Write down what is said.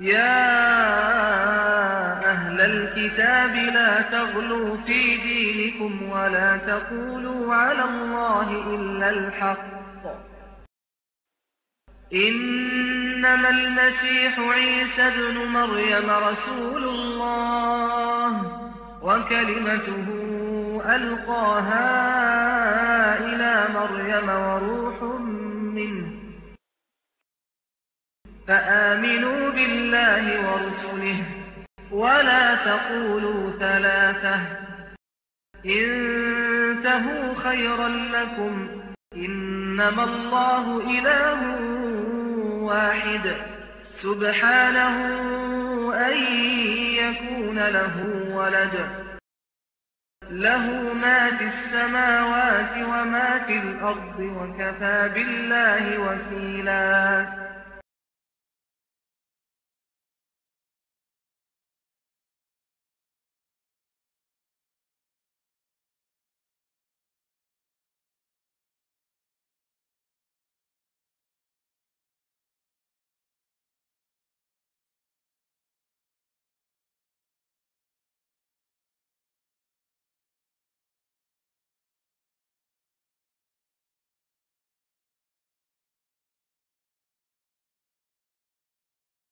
يا أهل الكتاب لا تغلوا في دينكم ولا تقولوا على الله إلا الحق. إنما المسيح عيسى بن مريم رسول الله وكلمته ألقاها إلى مريم وروح منه. فآمنوا بالله ورسله ولا تقولوا ثلاثة. انتهوا خيرا لكم. إنما الله إله واحد. سبحانه أن يكون له ولد. له ما في السماوات وما في الأرض وكفى بالله وكيلاً.